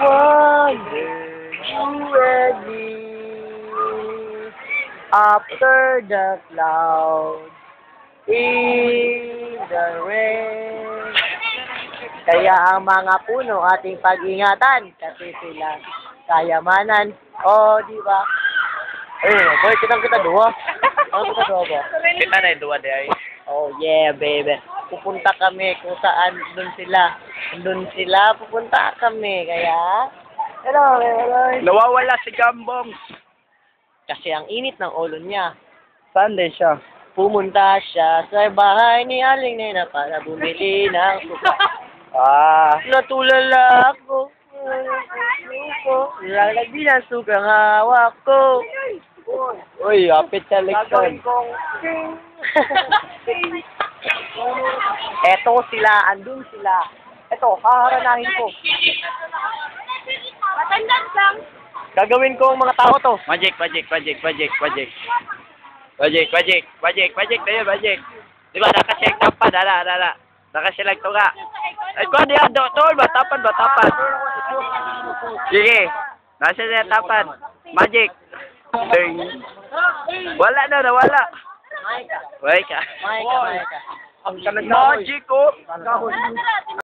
wonder you after the clouds in the rain. Kaya ang mga puno ating pag-ingatan kasi sila kayamanan. O, di ba? Ayun, boy, kitang kita duwa. Ano kita duwa ba? Kita na yung duwa di ay. Oh yeah, baby. Pupunta kami kung saan doon sila. Doon sila, pupunta kami. Kaya, hello, hello. Nawawala si Gambong. Kasi ang init ng ulo niya. Saan din siya? Pumunta siya sa bahay ni Aling Nena para bumili ng suka. Ah. Natulala ako. Lalagdi ng suka ang hawak ko. Uy, apit sa Gagawin lekson. kong Eto sila, andun sila. Eto, haharanahin ko. Matandang lang. Gagawin ko ang mga tao to. Magic, magic, magic, magic, magic. Magic, magic, magic, magic, tayo, magic. Di ba, nakacheck tapan, ala, ala, ala. Nakaselect to nga. Ay, ko, di, do, tol, batapan, batapan. Sige. Nasa siya tapan. Magic. Ding. Wala na, nawala. Maika. Wait ka. Maika, maika. Magic, oh.